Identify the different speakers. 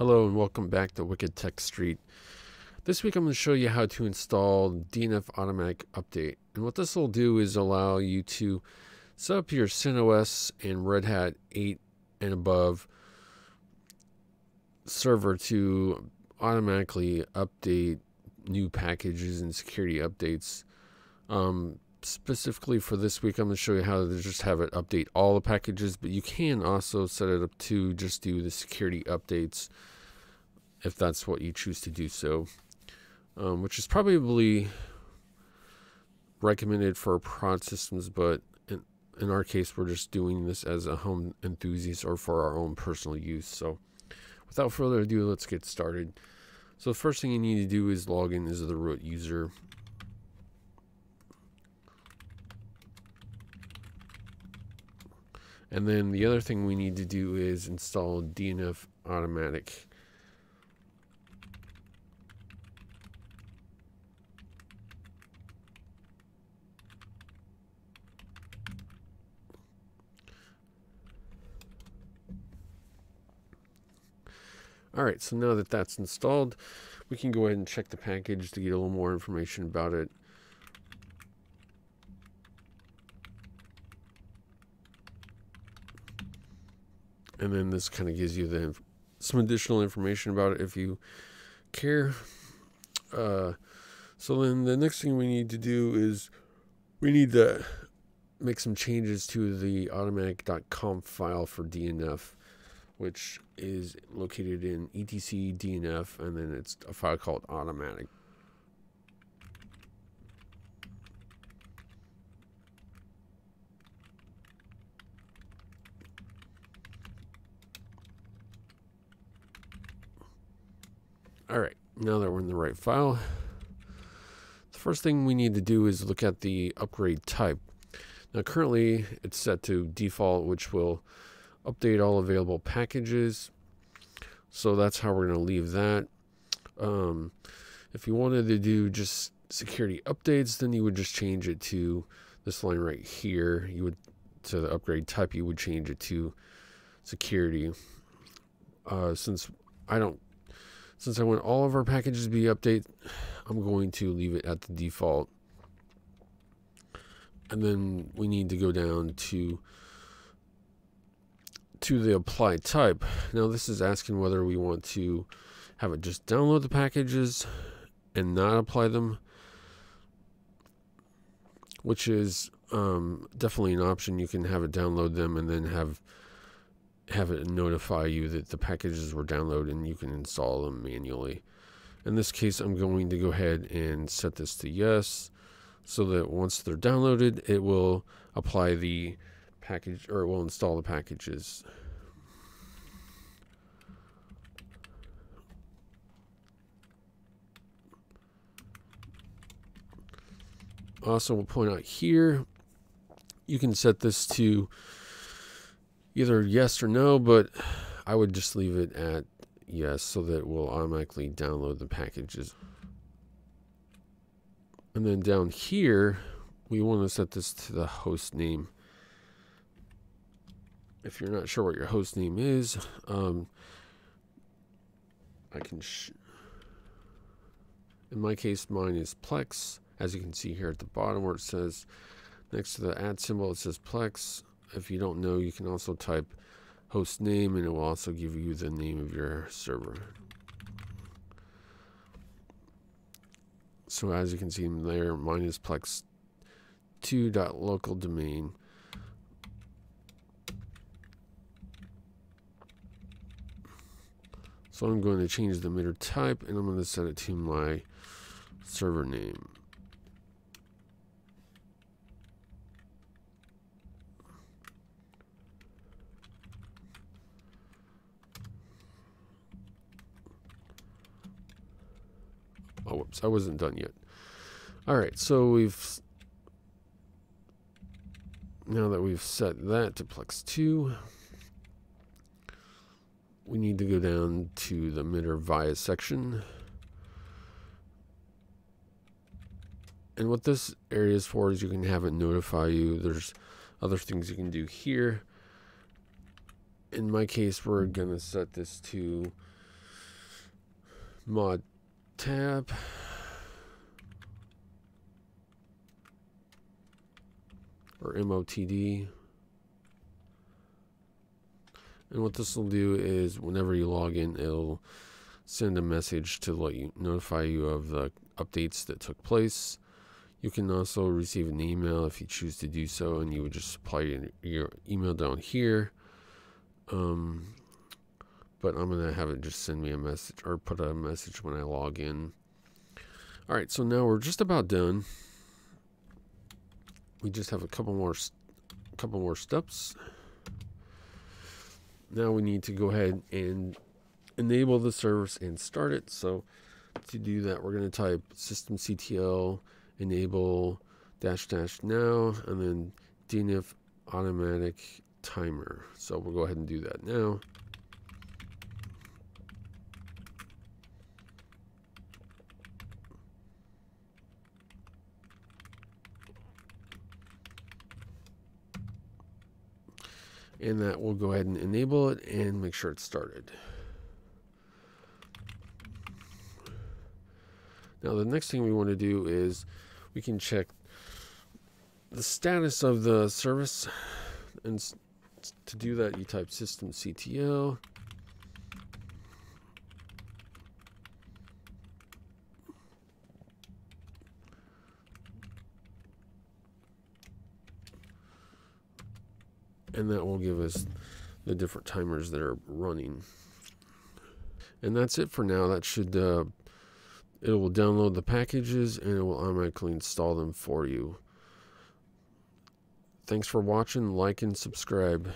Speaker 1: Hello and welcome back to Wicked Tech Street. This week I'm going to show you how to install DNF Automatic Update. And what this will do is allow you to set up your CentOS and Red Hat 8 and above server to automatically update new packages and security updates. Um, specifically for this week, I'm going to show you how to just have it update all the packages, but you can also set it up to just do the security updates if that's what you choose to do so, um, which is probably recommended for prod systems, but in, in our case, we're just doing this as a home enthusiast or for our own personal use. So without further ado, let's get started. So the first thing you need to do is log in as the root user. And then the other thing we need to do is install DNF automatic. Alright, so now that that's installed, we can go ahead and check the package to get a little more information about it. And then this kind of gives you the some additional information about it if you care. Uh, so then the next thing we need to do is we need to make some changes to the automatic.conf file for DNF which is located in etc dnf and then it's a file called automatic. All right now that we're in the right file the first thing we need to do is look at the upgrade type. Now currently it's set to default which will update all available packages. So that's how we're going to leave that. Um, if you wanted to do just security updates, then you would just change it to this line right here. You would to the upgrade type, you would change it to security. Uh, since I don't, since I want all of our packages to be update, I'm going to leave it at the default. And then we need to go down to to the apply type. Now this is asking whether we want to have it just download the packages and not apply them, which is um, definitely an option. You can have it download them and then have have it notify you that the packages were downloaded and you can install them manually. In this case, I'm going to go ahead and set this to yes so that once they're downloaded, it will apply the package or it will install the packages. Also, will point out here, you can set this to either yes or no, but I would just leave it at yes so that it will automatically download the packages. And then down here, we want to set this to the host name if you're not sure what your host name is, um, I can. in my case, mine is Plex. As you can see here at the bottom where it says next to the at symbol, it says Plex. If you don't know, you can also type host name and it will also give you the name of your server. So as you can see there, mine is Plex 2.local domain. So I'm going to change the emitter type and I'm going to set it to my server name. Whoops, I wasn't done yet. All right, so we've now that we've set that to Plex 2, we need to go down to the emitter via section. And what this area is for is you can have it notify you. There's other things you can do here. In my case, we're going to set this to mod tab. Or MOTD. And what this will do is whenever you log in, it'll send a message to let you notify you of the updates that took place. You can also receive an email if you choose to do so, and you would just supply your email down here. Um, but I'm going to have it just send me a message or put a message when I log in. All right, so now we're just about done. We just have a couple more, couple more steps. Now we need to go ahead and enable the service and start it. So to do that, we're going to type systemctl enable dash dash now and then dnf automatic timer. So we'll go ahead and do that now. And that will go ahead and enable it and make sure it's started. Now the next thing we want to do is we can check the status of the service and to do that you type systemctl and that will give us the different timers that are running. And that's it for now. That should, uh, it will download the packages and it will automatically install them for you. Thanks for watching, like and subscribe.